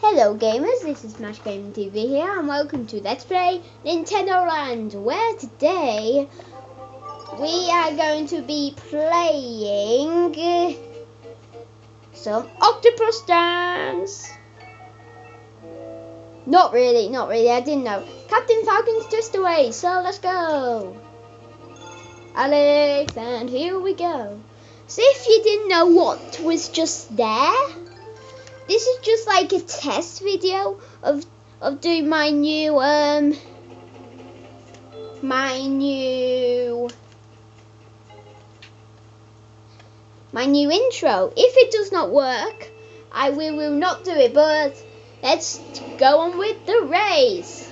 Hello gamers, this is Smash Gaming TV here and welcome to Let's Play Nintendo Land where today we are going to be playing some Octopus Dance. Not really, not really, I didn't know. Captain Falcon's just away, so let's go. Alex, and here we go. So if you didn't know what was just there, this is just like a test video of of doing my new um my new my new intro. If it does not work, I will, will not do it, but let's go on with the race.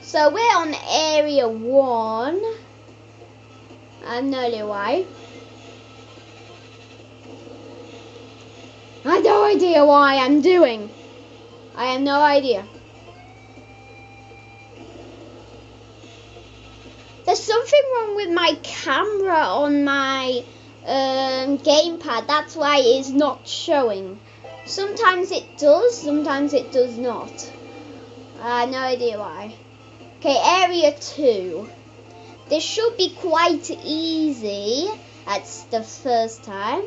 So we're on area one. I have no idea why. I have no idea why I'm doing. I have no idea. There's something wrong with my camera on my um, gamepad. That's why it's not showing. Sometimes it does, sometimes it does not. I have no idea why. Okay, area 2. This should be quite easy. That's the first time.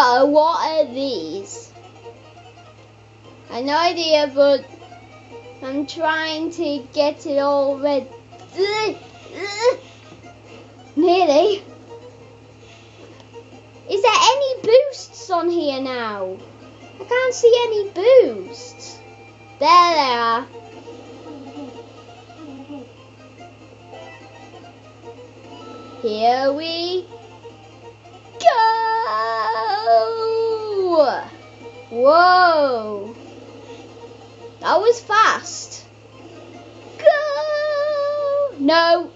Uh what are these? I no idea, but I'm trying to get it all ready. Nearly. Is there any boosts on here now? I can't see any boosts. There they are. Here we Whoa! That was fast. Go! No.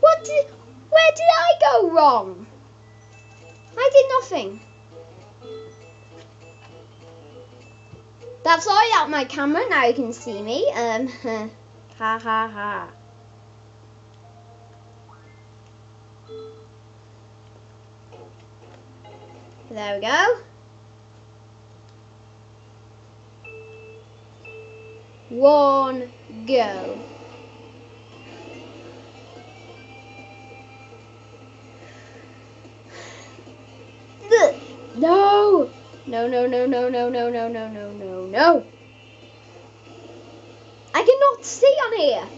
What did, where did I go wrong? I did nothing. That's all out my camera, now you can see me. Um, Ha ha ha. There we go. One, go. No! No, no, no, no, no, no, no, no, no, no, no. I cannot see on here.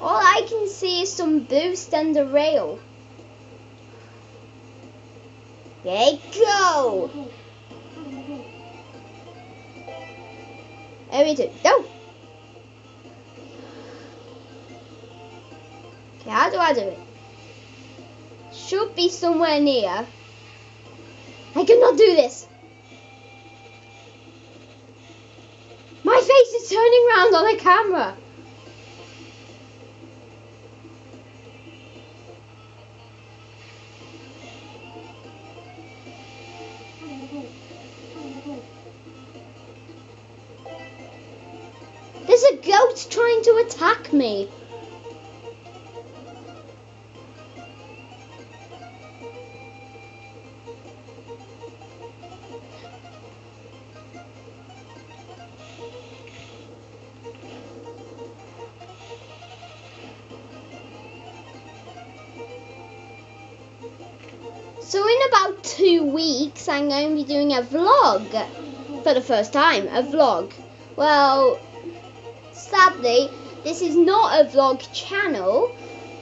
All I can see is some boost and a rail. You go. We go. Go. Okay, how do I do it? Should be somewhere near. I cannot do this. My face is turning round on the camera. Goat trying to attack me. So in about two weeks, I'm going to be doing a vlog for the first time. A vlog. Well, sadly, this is not a vlog channel,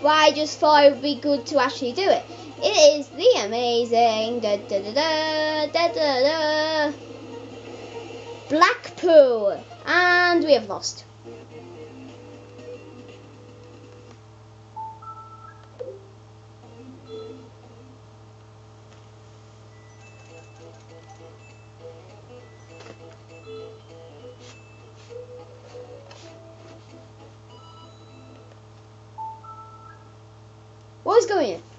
but I just thought it would be good to actually do it. It is the amazing da da da da da da da Blackpool. And we have lost.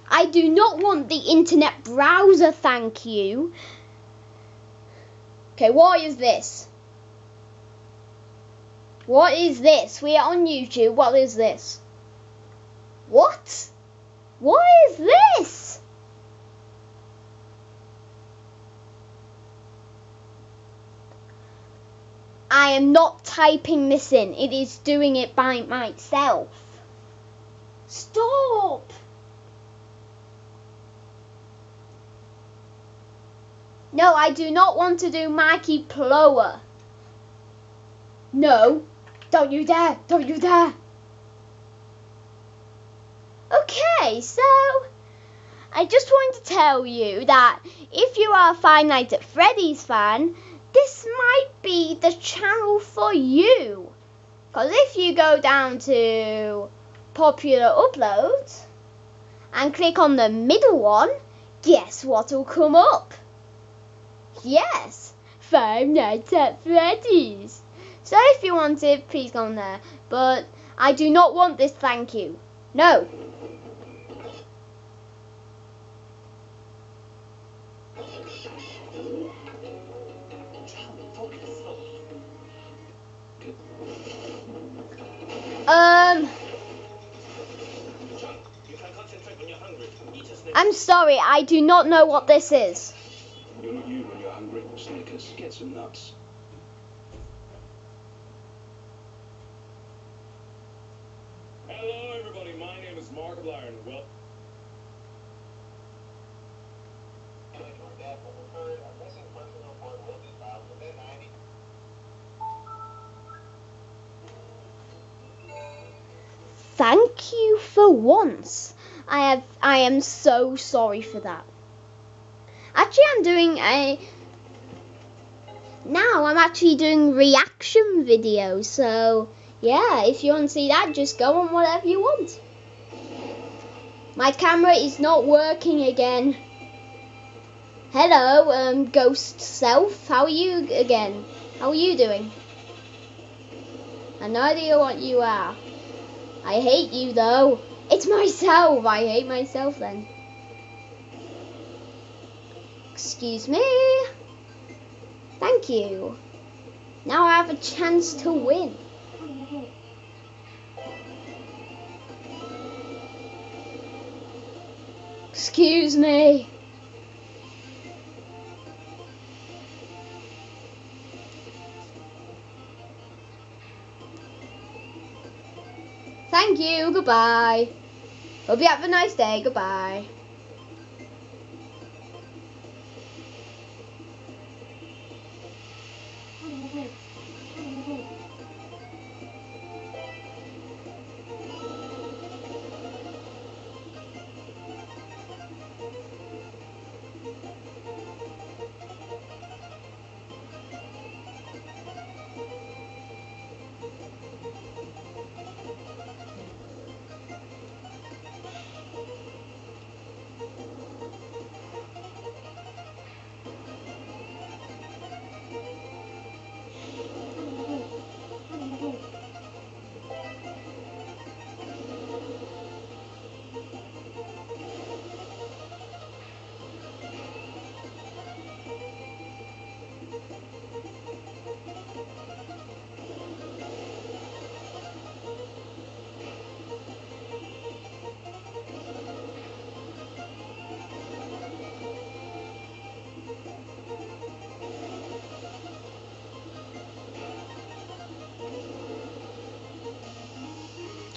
I do not want the internet browser, thank you. Okay, what is this? What is this? We are on YouTube. What is this? What? What is this? I am not typing this in. It is doing it by myself. Stop! No, I do not want to do Mikey Plower. No, don't you dare, don't you dare. Okay, so I just want to tell you that if you are a Five Nights at Freddy's fan, this might be the channel for you. Because if you go down to popular uploads and click on the middle one, guess what will come up? Yes, Five Nights at Freddy's. So if you want it, please go on there. But I do not want this thank you. No. Um, I'm sorry, I do not know what this is. Snickers, get some nuts. Hello, everybody. My name is Mark Lyon. Well, Thank you for once. I have I am so sorry for that. Actually I'm doing a now I'm actually doing reaction videos, so yeah, if you want to see that, just go on whatever you want. My camera is not working again. Hello, um, ghost self. How are you again? How are you doing? I no idea what you are. I hate you though. It's myself. I hate myself then. Excuse me. Thank you. Now I have a chance to win. Excuse me. Thank you. Goodbye. Hope you have a nice day. Goodbye.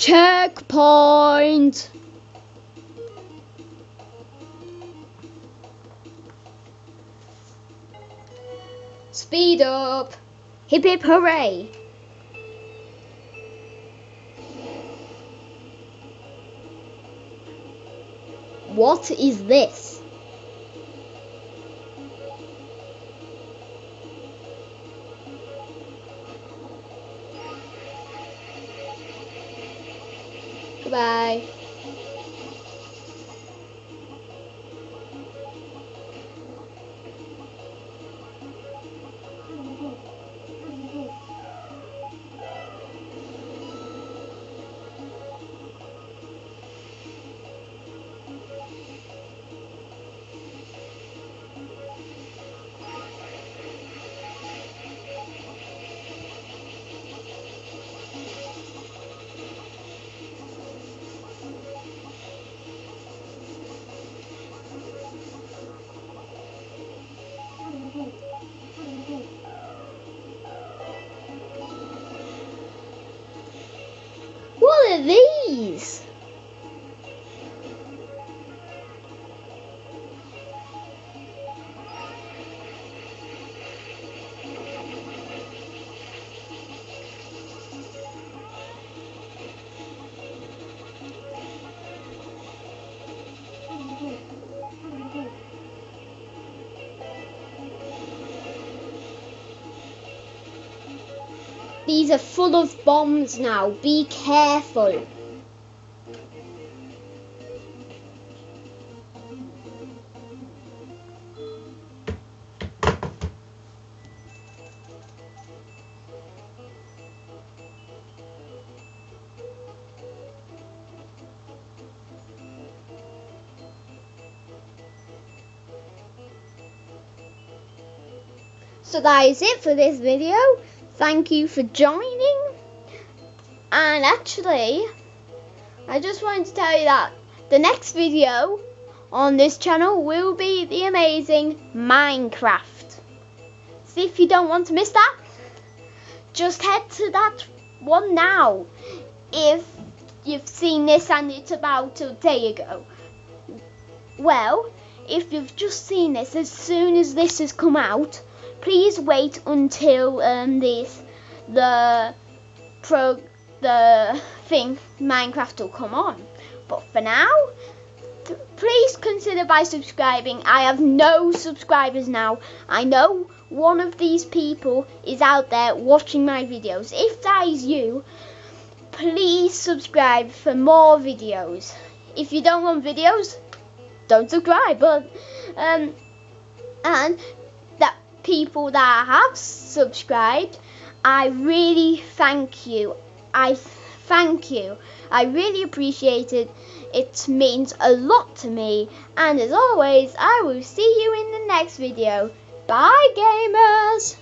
Checkpoint. Speed up. Hip hip hooray. What is this? Bye. These are full of bombs now. Be careful. So that is it for this video. Thank you for joining. And actually, I just wanted to tell you that the next video on this channel will be the amazing Minecraft. So if you don't want to miss that, just head to that one now. If you've seen this and it's about a day ago. Well, if you've just seen this, as soon as this has come out, please wait until um, this the pro the thing Minecraft will come on. But for now, please consider by subscribing. I have no subscribers now. I know one of these people is out there watching my videos. If that is you, please subscribe for more videos. If you don't want videos, don't subscribe. But um, and people that have subscribed, I really thank you. I thank you. I really appreciate it. It means a lot to me. And as always, I will see you in the next video. Bye, gamers!